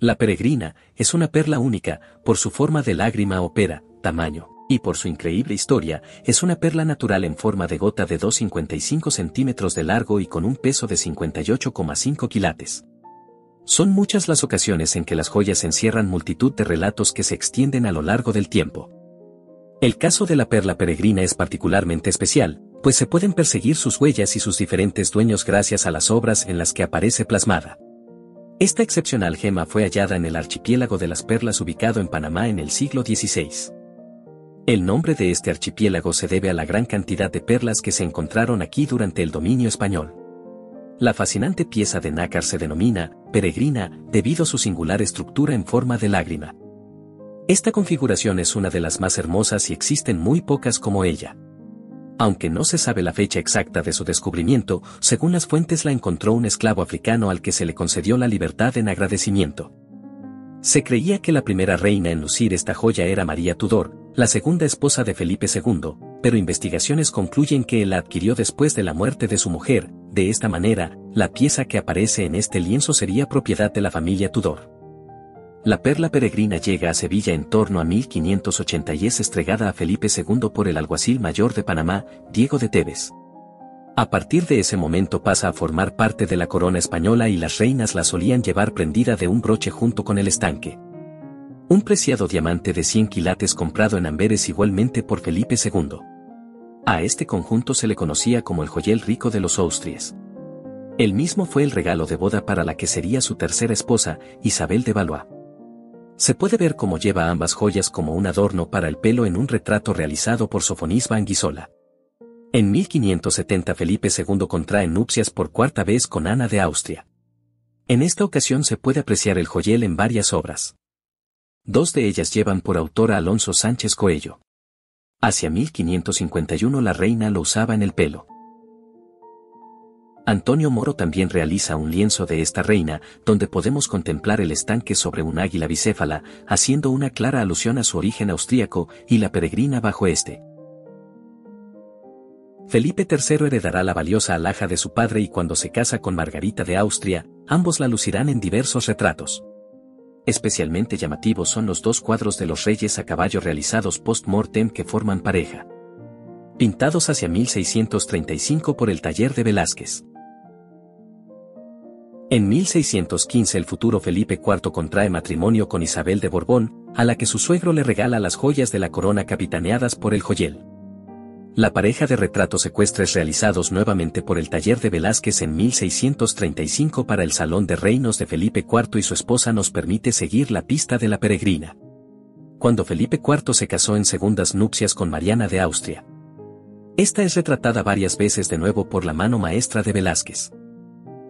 La peregrina es una perla única, por su forma de lágrima o pera, tamaño, y por su increíble historia, es una perla natural en forma de gota de 2,55 centímetros de largo y con un peso de 58,5 quilates. Son muchas las ocasiones en que las joyas encierran multitud de relatos que se extienden a lo largo del tiempo. El caso de la perla peregrina es particularmente especial, pues se pueden perseguir sus huellas y sus diferentes dueños gracias a las obras en las que aparece plasmada. Esta excepcional gema fue hallada en el archipiélago de las perlas ubicado en Panamá en el siglo XVI. El nombre de este archipiélago se debe a la gran cantidad de perlas que se encontraron aquí durante el dominio español. La fascinante pieza de nácar se denomina peregrina debido a su singular estructura en forma de lágrima. Esta configuración es una de las más hermosas y existen muy pocas como ella. Aunque no se sabe la fecha exacta de su descubrimiento, según las fuentes la encontró un esclavo africano al que se le concedió la libertad en agradecimiento. Se creía que la primera reina en lucir esta joya era María Tudor, la segunda esposa de Felipe II, pero investigaciones concluyen que la adquirió después de la muerte de su mujer, de esta manera, la pieza que aparece en este lienzo sería propiedad de la familia Tudor. La perla peregrina llega a Sevilla en torno a 1580 y es estregada a Felipe II por el alguacil mayor de Panamá, Diego de Tebes. A partir de ese momento pasa a formar parte de la corona española y las reinas la solían llevar prendida de un broche junto con el estanque. Un preciado diamante de 100 quilates comprado en Amberes igualmente por Felipe II. A este conjunto se le conocía como el joyel rico de los Austrias. El mismo fue el regalo de boda para la que sería su tercera esposa, Isabel de Valois. Se puede ver cómo lleva ambas joyas como un adorno para el pelo en un retrato realizado por Sofonisba Anguisola. En 1570 Felipe II contrae nupcias por cuarta vez con Ana de Austria. En esta ocasión se puede apreciar el joyel en varias obras. Dos de ellas llevan por autor a Alonso Sánchez Coello. Hacia 1551 la reina lo usaba en el pelo. Antonio Moro también realiza un lienzo de esta reina, donde podemos contemplar el estanque sobre un águila bicéfala, haciendo una clara alusión a su origen austríaco y la peregrina bajo este. Felipe III heredará la valiosa alhaja de su padre y cuando se casa con Margarita de Austria, ambos la lucirán en diversos retratos. Especialmente llamativos son los dos cuadros de los reyes a caballo realizados post-mortem que forman pareja. Pintados hacia 1635 por el taller de Velázquez. En 1615 el futuro Felipe IV contrae matrimonio con Isabel de Borbón, a la que su suegro le regala las joyas de la corona capitaneadas por el joyel. La pareja de retratos secuestres realizados nuevamente por el taller de Velázquez en 1635 para el Salón de Reinos de Felipe IV y su esposa nos permite seguir la pista de la peregrina. Cuando Felipe IV se casó en segundas nupcias con Mariana de Austria. Esta es retratada varias veces de nuevo por la mano maestra de Velázquez.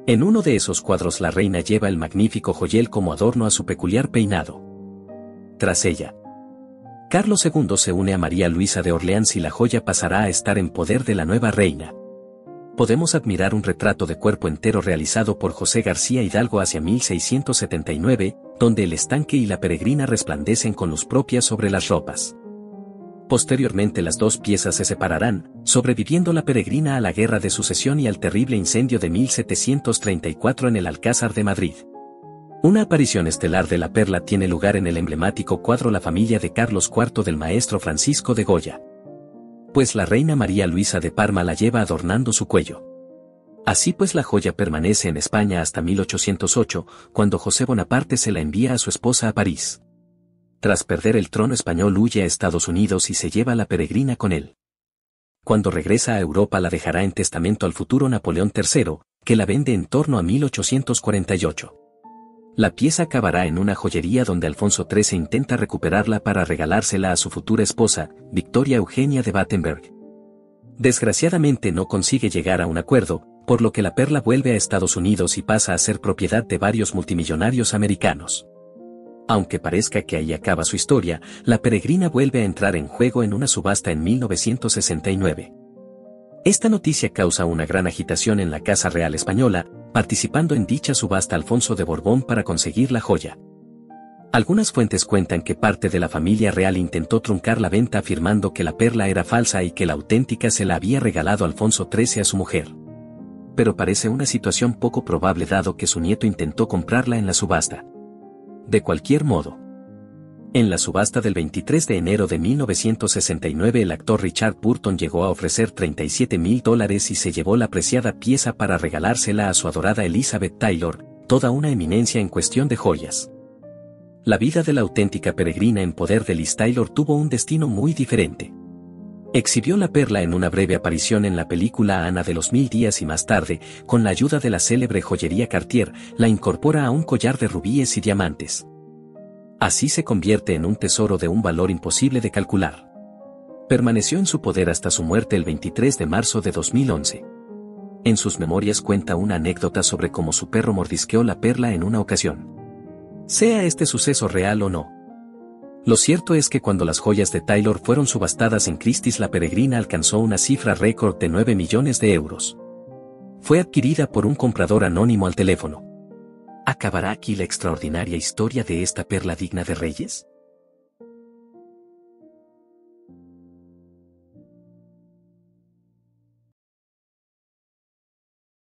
En uno de esos cuadros la reina lleva el magnífico joyel como adorno a su peculiar peinado. Tras ella, Carlos II se une a María Luisa de Orleans y la joya pasará a estar en poder de la nueva reina. Podemos admirar un retrato de cuerpo entero realizado por José García Hidalgo hacia 1679, donde el estanque y la peregrina resplandecen con luz propia sobre las ropas. Posteriormente las dos piezas se separarán, sobreviviendo la peregrina a la guerra de sucesión y al terrible incendio de 1734 en el Alcázar de Madrid. Una aparición estelar de la perla tiene lugar en el emblemático cuadro La familia de Carlos IV del maestro Francisco de Goya. Pues la reina María Luisa de Parma la lleva adornando su cuello. Así pues la joya permanece en España hasta 1808, cuando José Bonaparte se la envía a su esposa a París tras perder el trono español huye a Estados Unidos y se lleva a la peregrina con él. Cuando regresa a Europa la dejará en testamento al futuro Napoleón III, que la vende en torno a 1848. La pieza acabará en una joyería donde Alfonso XIII intenta recuperarla para regalársela a su futura esposa, Victoria Eugenia de Battenberg. Desgraciadamente no consigue llegar a un acuerdo, por lo que la perla vuelve a Estados Unidos y pasa a ser propiedad de varios multimillonarios americanos. Aunque parezca que ahí acaba su historia, la peregrina vuelve a entrar en juego en una subasta en 1969. Esta noticia causa una gran agitación en la Casa Real Española, participando en dicha subasta Alfonso de Borbón para conseguir la joya. Algunas fuentes cuentan que parte de la familia real intentó truncar la venta afirmando que la perla era falsa y que la auténtica se la había regalado Alfonso XIII a su mujer. Pero parece una situación poco probable dado que su nieto intentó comprarla en la subasta. De cualquier modo, en la subasta del 23 de enero de 1969 el actor Richard Burton llegó a ofrecer 37 mil dólares y se llevó la preciada pieza para regalársela a su adorada Elizabeth Taylor, toda una eminencia en cuestión de joyas. La vida de la auténtica peregrina en poder de Liz Taylor tuvo un destino muy diferente. Exhibió la perla en una breve aparición en la película Ana de los Mil Días y más tarde, con la ayuda de la célebre joyería Cartier, la incorpora a un collar de rubíes y diamantes. Así se convierte en un tesoro de un valor imposible de calcular. Permaneció en su poder hasta su muerte el 23 de marzo de 2011. En sus memorias cuenta una anécdota sobre cómo su perro mordisqueó la perla en una ocasión. Sea este suceso real o no. Lo cierto es que cuando las joyas de Taylor fueron subastadas en Christie's la peregrina alcanzó una cifra récord de 9 millones de euros. Fue adquirida por un comprador anónimo al teléfono. ¿Acabará aquí la extraordinaria historia de esta perla digna de reyes?